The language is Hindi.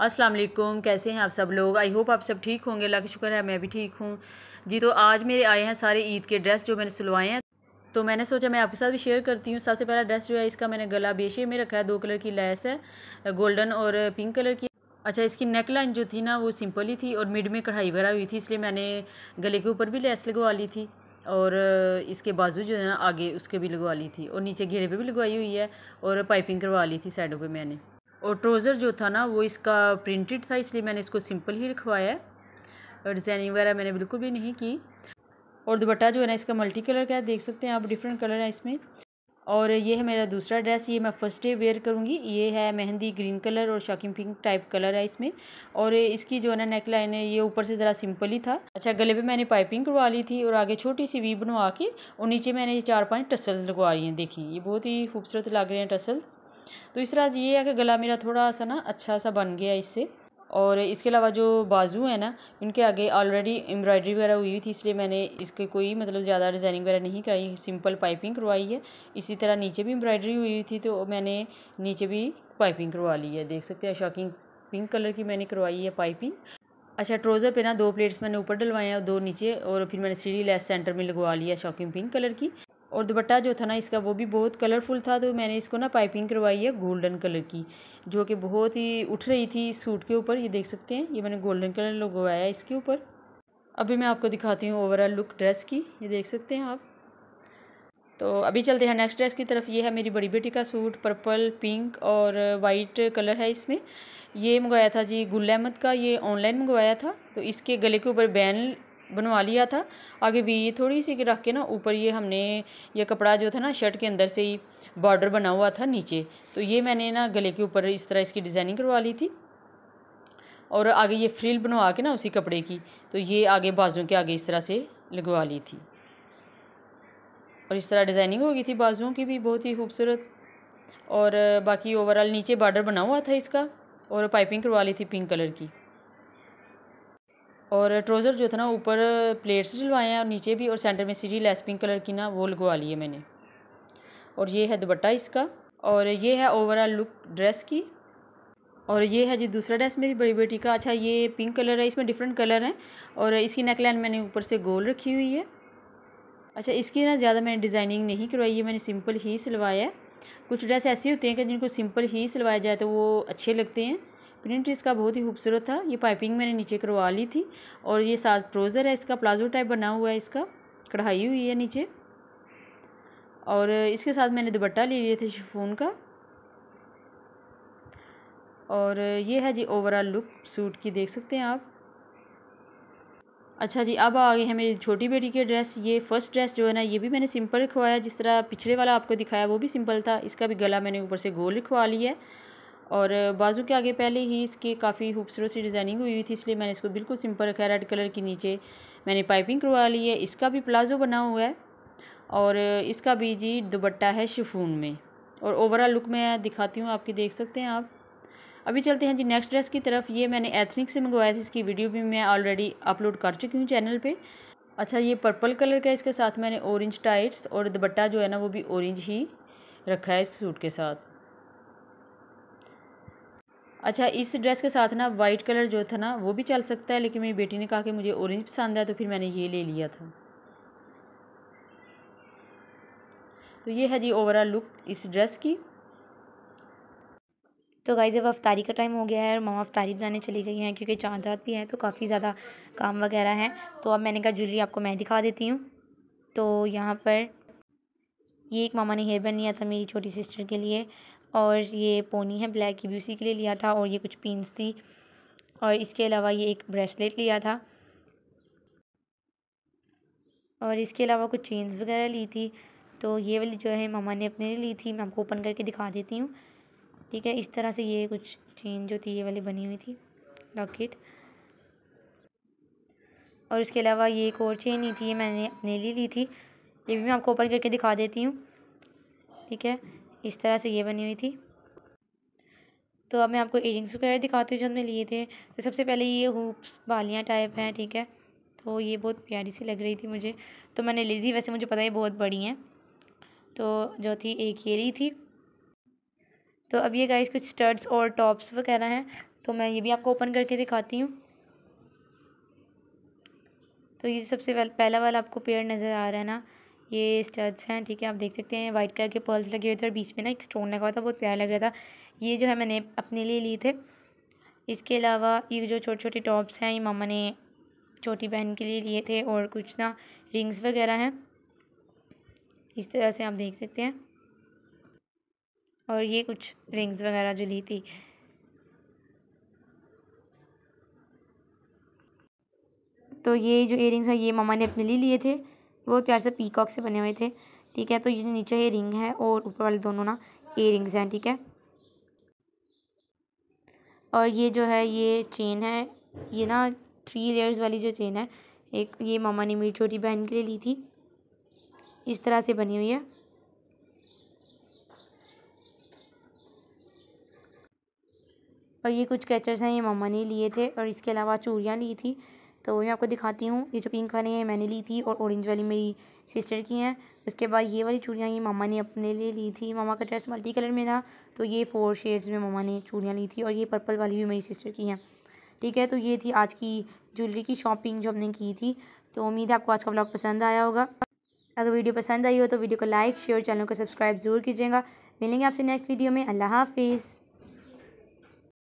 अस्सलाम वालेकुम, कैसे हैं आप सब लोग? आई होप आप सब ठीक होंगे, अल्लाह का शुक्र है, मैं भी ठीक हूँ। जी तो आज मेरे आए हैं सारे ईद के ड्रेस जो मैंने सिलवाए हैं। तो मैंने सोचा मैं आपके साथ भी शेयर करती हूँ। सबसे पहला ड्रेस जो है, इसका मैंने गला बेशे में रखा है। दो कलर की लेस है, गोल्डन और पिंक कलर की। अच्छा इसकी नेक लाइन जो थी ना, वो सिंपल ही थी और मिड में कढ़ाई भरा हुई थी, इसलिए मैंने गले के ऊपर भी लेस लगवा ली थी और इसके बाजू जो है ना, आगे उसके भी लगवा ली थी और नीचे घेरे पे भी लगवाई हुई है और पाइपिंग करवा ली थी साइडों पे मैंने। और ट्रोज़र जो था ना, वो इसका प्रिंटेड था, इसलिए मैंने इसको सिंपल ही रखवाया और डिज़ाइनिंग वगैरह मैंने बिल्कुल भी नहीं की। और दुपट्टा जो है ना, इसका मल्टी कलर का है, देख सकते हैं आप, डिफरेंट कलर है इसमें। और ये है मेरा दूसरा ड्रेस, ये मैं फ़र्स्ट डे वेयर करूँगी। ये है मेहंदी ग्रीन कलर और शॉकिंग पिंक टाइप कलर है इसमें। और इसकी जो है ना नेक लाइन है, ये ऊपर से ज़रा सिंपल ही था। अच्छा गले पे मैंने पाइपिंग करवा ली थी और आगे छोटी सी वी बनवा के और नीचे मैंने ये चार पाँच टसल लगवा रही हैं, देखिए। ये बहुत ही खूबसूरत लग रहे हैं टसल्स। तो इस तरह ये है कि गला मेरा थोड़ा सा ना अच्छा सा बन गया इससे। और इसके अलावा जो बाजू है ना, इनके आगे ऑलरेडी एम्ब्रॉयडरी वगैरह हुई हुई थी, इसलिए मैंने इसके कोई मतलब ज़्यादा डिज़ाइनिंग वगैरह नहीं कराई। सिंपल पाइपिंग करवाई है। इसी तरह नीचे भी एम्ब्रॉयडरी हुई थी तो मैंने नीचे भी पाइपिंग करवा ली है। देख सकते हैं शॉकिंग पिंक कलर की मैंने करवाई है पाइपिंग अच्छा ट्रोज़र पे ना दो प्लेट्स मैंने ऊपर डलवाए हैं, दो नीचे, और फिर मैंने सीढ़ी लेस सेंटर में लगवा लिया शॉकिंग पिंक कलर की। और दुपट्टा जो था ना इसका वो भी बहुत कलरफुल था तो मैंने इसको ना पाइपिंग करवाई है गोल्डन कलर की, जो कि बहुत ही उठ रही थी सूट के ऊपर, ये देख सकते हैं, ये मैंने गोल्डन कलर लगवाया है इसके ऊपर। अभी मैं आपको दिखाती हूँ ओवरऑल लुक ड्रेस की, ये देख सकते हैं आप। तो अभी चलते हैं नेक्स्ट ड्रेस की तरफ़, ये है मेरी बड़ी बेटी का सूट पर्पल पिंक और वाइट कलर है इसमें। ये मंगवाया था जी गुल अहमद का, ये ऑनलाइन मंगवाया था तो इसके गले के ऊपर बैन बनवा लिया था। आगे भी ये थोड़ी सी रख के ना ऊपर ये हमने ये कपड़ा जो था ना शर्ट के अंदर से ही बॉर्डर बना हुआ था नीचे। तो ये मैंने ना गले के ऊपर इस तरह इसकी डिज़ाइनिंग करवा ली थी। और आगे ये फ्रिल बनवा के ना उसी कपड़े की तो ये आगे बाजुओं के आगे इस तरह से लगवा ली थी। और इस तरह डिज़ाइनिंग हो गई थी बाजुओं की भी, बहुत ही खूबसूरत। और बाकी ओवरऑल नीचे बॉर्डर बना हुआ था इसका, और पाइपिंग करवा ली थी पिंक कलर की। और ट्रोज़र जो था ना, ऊपर प्लेट्स डलवाए हैं और नीचे भी और सेंटर में सीढ़ी लेस पिंक कलर की ना वो लगवा ली है मैंने। और ये है दुपट्टा इसका और ये है ओवरऑल लुक ड्रेस की और ये है जी दूसरा ड्रेस मेरी बड़ी बेटी का। अच्छा ये पिंक कलर है, इसमें डिफरेंट कलर हैं और इसकी नेक लाइन मैंने ऊपर से गोल रखी हुई है। अच्छा इसकी ना ज़्यादा मैंने डिज़ाइनिंग नहीं करवाई है, मैंने सिंपल ही सिलवाया है। कुछ ड्रेस ऐसे होते हैं कि जिनको सिंपल ही सिलवाया जाए तो वो अच्छे लगते हैं। प्रिंट इसका बहुत ही खूबसूरत था। ये पाइपिंग मैंने नीचे करवा ली थी और ये साथ ट्रोज़र है, इसका प्लाजो टाइप बना हुआ है इसका, कढ़ाई हुई है नीचे। और इसके साथ मैंने दुपट्टा ले लिए थे शिफोन का। और ये है जी ओवरऑल लुक सूट की देख सकते हैं आप। अच्छा जी, अब आ गए हैं मेरी छोटी बेटी के ड्रेस ये फ़र्स्ट ड्रेस जो है ना, ये भी मैंने सिंपल रखवाया। जिस तरह पिछले वाला आपको दिखाया, वो भी सिंपल था। इसका भी गला मैंने ऊपर से गोल रखवा लिया है। और बाजू के आगे पहले ही इसकी काफ़ी खूबसूरत सी डिज़ाइनिंग हुई हुई थी, इसलिए मैंने इसको बिल्कुल सिंपल रखा है। रेड कलर के नीचे मैंने पाइपिंग करवा ली है। इसका भी प्लाजो बना हुआ है और इसका भी जी दुबट्टा है शिफून में। और ओवरऑल लुक मैं दिखाती हूँ, आपकी देख सकते हैं आप। अभी चलते हैं जी नेक्स्ट ड्रेस की तरफ़। ये मैंने एथनिक से मंगवाया था, इसकी वीडियो भी मैं ऑलरेडी अपलोड कर चुकी हूँ चैनल पे। अच्छा ये पर्पल कलर का इसके साथ मैंने ऑरेंज टाइट्स और दुबट्टा जो है ना, वो भी ऑरेंज ही रखा है इस सूट के साथ। अच्छा इस ड्रेस के साथ ना वाइट कलर जो था ना, वो भी चल सकता है, लेकिन मेरी बेटी ने कहा कि मुझे ऑरेंज पसंद है तो फिर मैंने ये ले लिया था। तो ये है जी ओवरऑल लुक इस ड्रेस की। तो गाइज़ अब अफ्तारी का टाइम हो गया है और मामा अफ्तारी बनाने चली गई हैं, क्योंकि चाँद रात भी है तो काफ़ी ज़्यादा काम वगैरह हैं। तो अब मैंने कहा, ज्वेलरी आपको मैं दिखा देती हूँ। तो यहाँ पर ये एक मामा ने हेयर बैंड लिया था मेरी छोटी सिस्टर के लिए। और ये पोनी है, ब्लैक की भी उसी के लिए लिया था और ये कुछ पिंस थी। और इसके अलावा ये एक ब्रेसलेट लिया था। और इसके अलावा कुछ चेन्स वगैरह ली थी। तो ये वाली जो है, मामा ने अपने लिए ली थी। मैं आपको ओपन करके दिखा देती हूँ। ठीक है, इस तरह से ये कुछ चेन जो थी, ये वाली बनी हुई थी। लॉकेट और इसके अलावा ये एक और चेन ही थी, ये मैंने अपने लिए ली थी। ये भी मैं आपको ओपन करके दिखा देती हूँ। ठीक है इस तरह से ये बनी हुई थी। तो अब मैं आपको इयरिंग्स वगैरह दिखाती हूँ जो हमने लिए थे। तो सबसे पहले ये हुप्स बालियाँ टाइप हैं, ठीक है? तो ये बहुत प्यारी सी लग रही थी मुझे। तो मैंने ली थी, वैसे मुझे पता है बहुत बड़ी हैं। तो जो थी एक ये ली थी। तो अब ये गाइस कुछ स्टर्ट्स और टॉप्स वगैरह हैं। तो मैं ये भी आपको ओपन करके दिखाती हूँ। तो ये सबसे पहला वाला आपको पेड़ नज़र आ रहा है ना। ये स्टड्स हैं, ठीक है, आप देख सकते हैं, वाइट कलर के पर्ल्स लगे हुए थे और बीच में ना एक स्टोन लगा हुआ था, बहुत प्यारा लग रहा था। ये जो है मैंने अपने लिए लिए थे। इसके अलावा ये जो छोटे छोटे टॉप्स हैं, ये मामा ने छोटी बहन के लिए लिए थे और कुछ ना रिंग्स वगैरह हैं। इस तरह से आप देख सकते हैं। और ये कुछ रिंग्स वगैरह जो ली थी। तो ये जो इयरिंग्स हैं, ये मामा ने अपने लिए लिए थे। बहुत प्यार से पीकॉक से बने हुए थे, ठीक है? तो ये नीचे ये रिंग है और ऊपर वाले दोनों ना इयरिंग्स हैं, ठीक है? और ये जो है, ये चेन है, ये ना थ्री लेयर्स वाली जो चेन है, एक ये मामा ने मेरी छोटी बहन के लिए ली थी, इस तरह से बनी हुई है। और ये कुछ कैचर्स हैं, ये मामा ने लिए थे और इसके अलावा चूड़ियाँ ली थी। तो मैं आपको दिखाती हूँ। ये जो पिंक वाली है, मैंने ली थी और ऑरेंज वाली मेरी सिस्टर की हैं। उसके बाद ये वाली चूड़ियाँ, ये मामा ने अपने लिए ली थी। मामा का ड्रेस मल्टी कलर में था तो ये फोर शेड्स में मामा ने चूड़ियाँ ली थी और ये पर्पल वाली भी मेरी सिस्टर की हैं। ठीक है तो ये थी आज की ज्वेलरी की शॉपिंग जो हमने की थी। तो उम्मीद है आपको आज का ब्लॉग पसंद आया होगा। अगर वीडियो पसंद आई हो तो वीडियो को लाइक शेयर चैनल को सब्सक्राइब ज़रूर कीजिएगा। मिलेंगे आपसे नेक्स्ट वीडियो में। अल्लाह हाफिज़।